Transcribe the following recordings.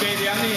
về điểm này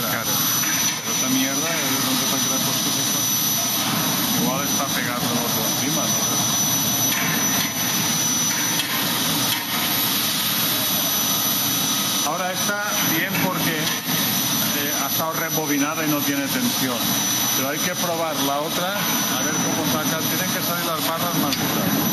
cara. Claro. Pero esta mierda es donde está que la puesto esto. Igual está pegado por encima, no. Ahora está bien porque eh, ha estado rebobinada y no tiene tensión. Pero hay que probar la otra, a ver cómo saca. Tienen que salir las barras más duras.